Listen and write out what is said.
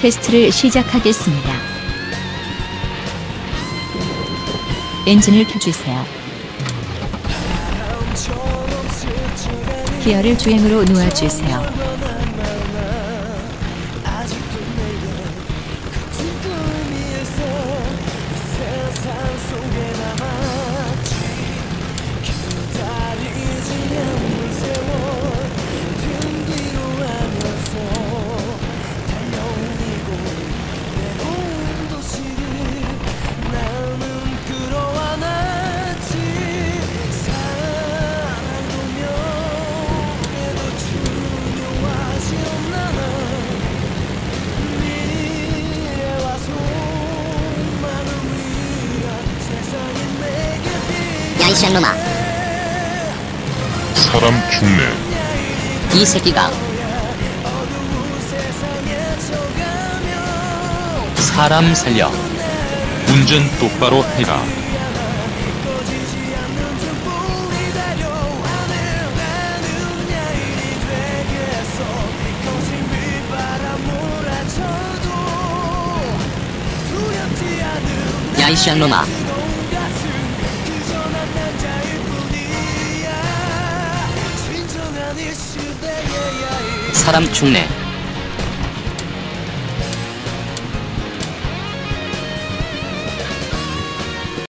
테스트를 시작하겠습니다. 엔진을 켜주세요. 기어를 주행으로 놓아주세요. 야, 이 샹놈아. 사람 죽네. 이 새끼가 사람 살려. 운전 똑바로 해라. 야, 이 샹놈아. 사람 죽네.